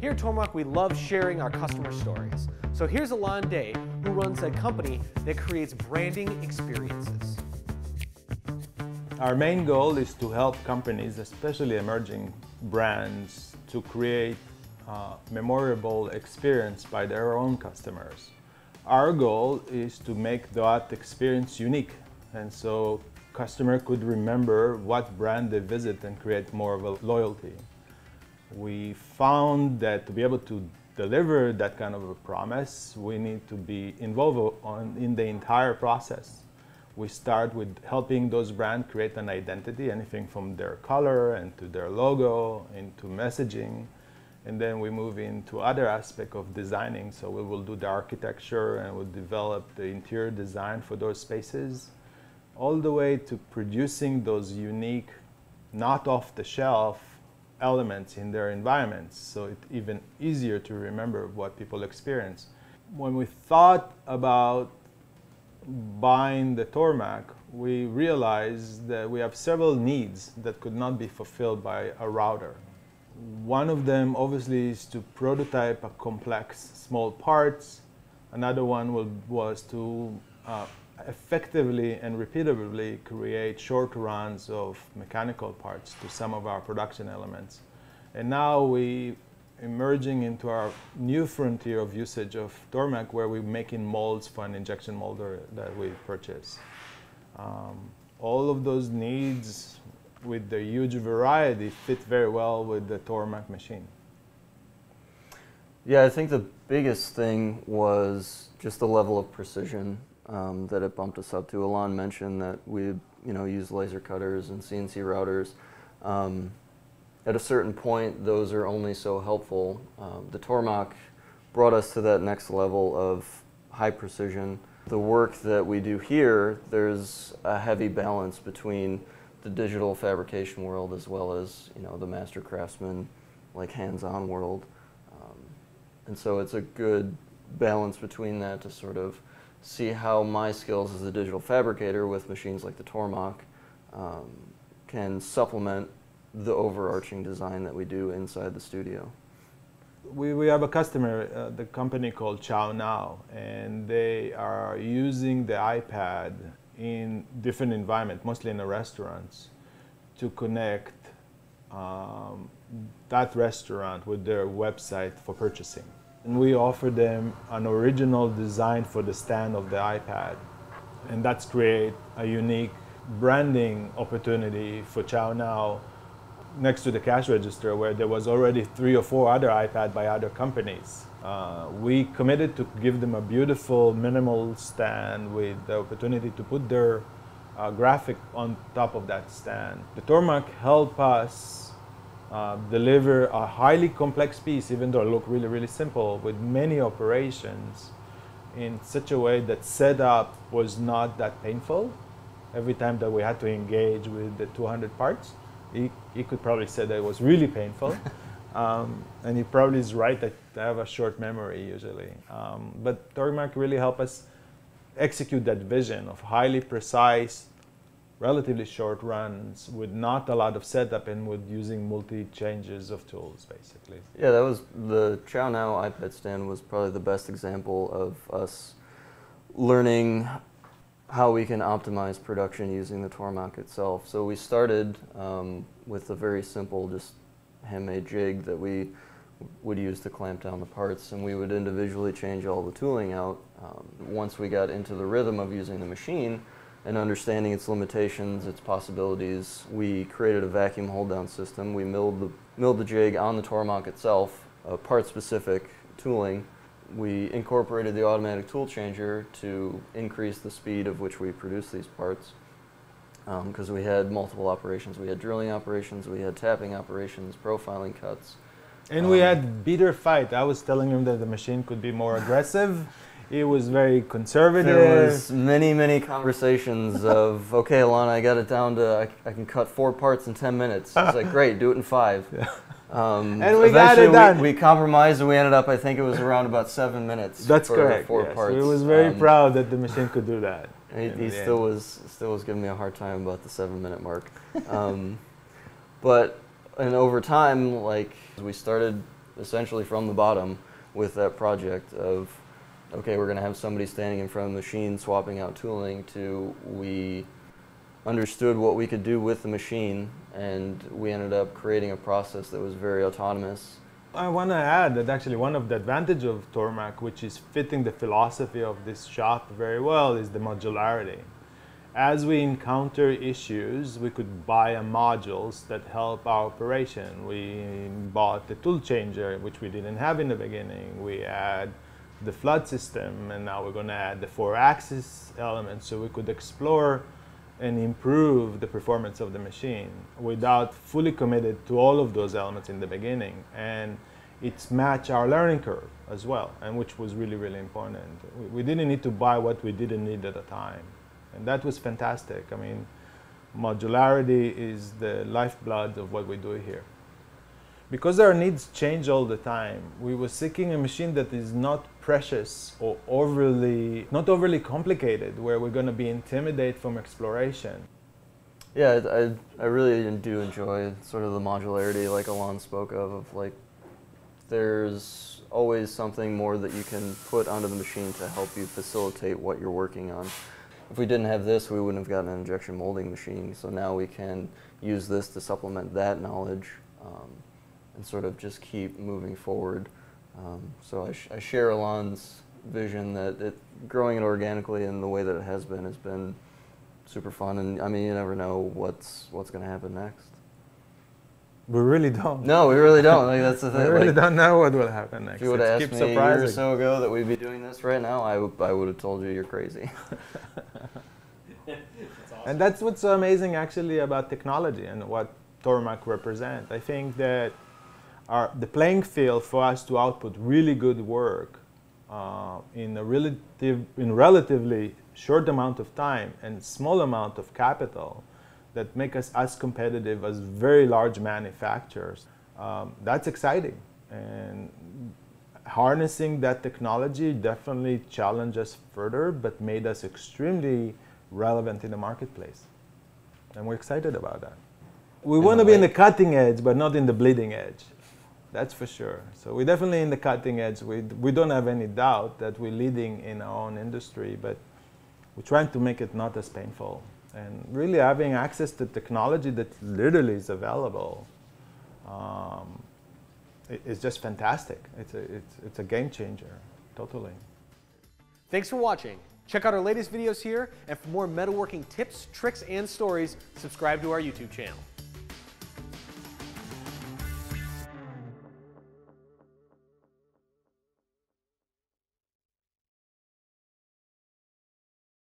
Here at Tormach, we love sharing our customer stories. So here's Ilan Dei, who runs a company that creates branding experiences. Our main goal is to help companies, especially emerging brands, to create a memorable experience by their own customers. Our goal is to make that experience unique, and so customer could remember what brand they visit and create more of a loyalty. We found that to be able to deliver that kind of a promise, we need to be involved on, in the entire process. We start with helping those brands create an identity, anything from their color and to their logo into messaging. And then we move into other aspect of designing. So we will do the architecture and we'll develop the interior design for those spaces, all the way to producing those unique, not off the shelf elements in their environments. So it's even easier to remember what people experience. When we thought about buying the Tormach, we realized that we have several needs that could not be fulfilled by a router. One of them obviously is to prototype a complex small parts. Another one will, was to uh, effectively and repeatably create short runs of mechanical parts to some of our production elements. And now we emerging into our new frontier of usage of Tormach where we're making molds for an injection molder that we purchase. Um, all of those needs with the huge variety fit very well with the Tormach machine. Yeah, I think the biggest thing was just the level of precision um, that it bumped us up to. Ilan mentioned that we you know use laser cutters and CNC routers. Um, at a certain point, those are only so helpful. Um, the Tormach brought us to that next level of high precision. The work that we do here, there's a heavy balance between the digital fabrication world as well as you know the master craftsman, like hands-on world, um, and so it's a good balance between that to sort of see how my skills as a digital fabricator with machines like the Tormach um, can supplement the overarching design that we do inside the studio. We, we have a customer, uh, the company called ChowNow, and they are using the iPad in different environments, mostly in the restaurants, to connect um, that restaurant with their website for purchasing. And we offer them an original design for the stand of the iPad. And that's create a unique branding opportunity for ChowNow next to the cash register where there was already three or four other iPad by other companies. Uh, we committed to give them a beautiful minimal stand with the opportunity to put their uh, graphic on top of that stand. The Tormach helped us uh, deliver a highly complex piece, even though it looked really, really simple, with many operations in such a way that setup was not that painful every time that we had to engage with the 200 parts he, he could probably say that it was really painful. um, and he probably is right that I have a short memory usually. Um, but Tormach really helped us execute that vision of highly precise, relatively short runs with not a lot of setup and with using multi changes of tools basically. Yeah, that was the ChowNow iPad stand was probably the best example of us learning how we can optimize production using the Tormach itself. So we started um, with a very simple, just handmade jig that we would use to clamp down the parts, and we would individually change all the tooling out. Um, once we got into the rhythm of using the machine and understanding its limitations, its possibilities, we created a vacuum hold down system. We milled the, milled the jig on the Tormach itself, a part-specific tooling, we incorporated the automatic tool changer to increase the speed of which we produce these parts because um, we had multiple operations. We had drilling operations, we had tapping operations, profiling cuts. And um, we had bitter fight. I was telling him that the machine could be more aggressive. He was very conservative. There was many, many conversations of, okay, Ilan, I got it down to, I, I, can cut four parts in 10 minutes. It's like, great, do it in five. Yeah. Um, and we got it done. We, we, compromised and we ended up, I think it was around about seven minutes. That's correct. Four yes. parts. So he was very um, proud that the machine could do that. He, he still was still was giving me a hard time about the seven minute mark. Um, but and over time, like we started essentially from the bottom with that project of okay, we're going to have somebody standing in front of the machine swapping out tooling to we understood what we could do with the machine and we ended up creating a process that was very autonomous. I want to add that actually one of the advantages of Tormach, which is fitting the philosophy of this shop very well, is the modularity. As we encounter issues, we could buy modules that help our operation. We bought the tool changer, which we didn't have in the beginning. We had the flood system, and now we're going to add the fourth axis elements so we could explore and improve the performance of the machine without fully committed to all of those elements in the beginning. And it's match our learning curve as well, and which was really, really important. We, we didn't need to buy what we didn't need at the time. And that was fantastic. I mean, modularity is the lifeblood of what we do here because our needs change all the time, we were seeking a machine that is not precious or overly, not overly complicated, where we're going to be intimidated from exploration. Yeah, I, I really do enjoy sort of the modularity, like Ilan spoke of, of like there's always something more that you can put onto the machine to help you facilitate what you're working on. If we didn't have this, we wouldn't have gotten an injection molding machine. So now we can use this to supplement that knowledge. Um, and sort of just keep moving forward. Um, so I, sh I, share Ilan's vision that it, growing it organically in the way that it has been has been super fun. And I mean, you never know what's what's going to happen next. We really don't. No, we really don't. Like that's the thing. we really like, don't know what will happen next. If you would have asked me surprising. a year or so ago that we'd be doing this right now, I, I would have told you you're crazy. that's awesome. And that's what's so amazing actually about technology and what Tormach represent. I think that our, the playing field for us to output really good work uh, in a relative, in relatively short amount of time and small amount of capital that make us as competitive as very large manufacturers. Um, that's exciting. And harnessing that technology definitely challenged us further, but made us extremely relevant in the marketplace. And we're excited about that. We want to be in the cutting edge, but not in the bleeding edge. That's for sure. So we're definitely in the cutting edge. We, we don't have any doubt that we're leading in our own industry, but we're trying to make it not as painful. And really having access to technology that literally is available um, it's just fantastic. It's a, it's, it's a game changer, totally. Thanks for watching. Check out our latest videos here, and for more metalworking tips, tricks, and stories, subscribe to our YouTube channel.